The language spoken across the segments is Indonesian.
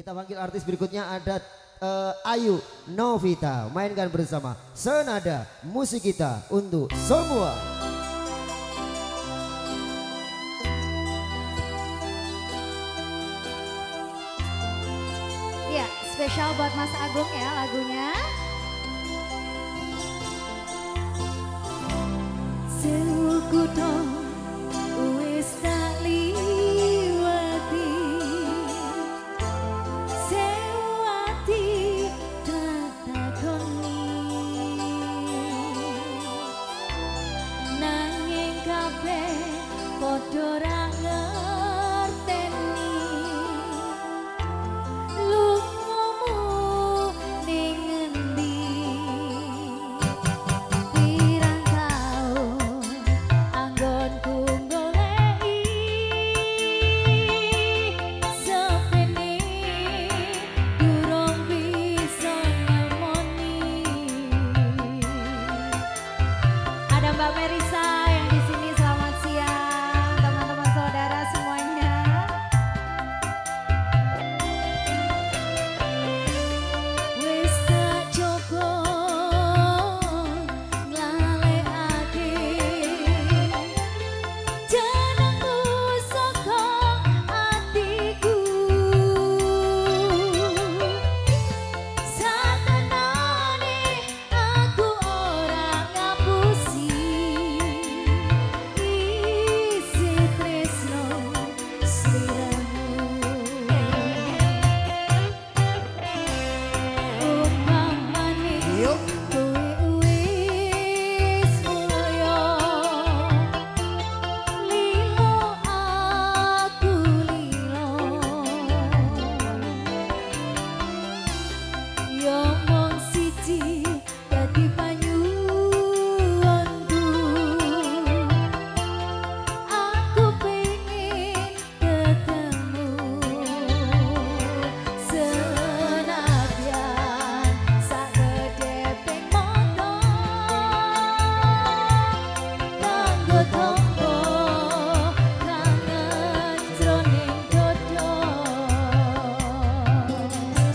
Kita panggil artis berikutnya ada uh, Ayu Novita mainkan bersama senada musik kita untuk semua. Ya, spesial buat Mas Agung ya lagunya. Suku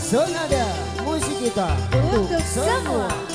Senada musik kita untuk, untuk semua. semua.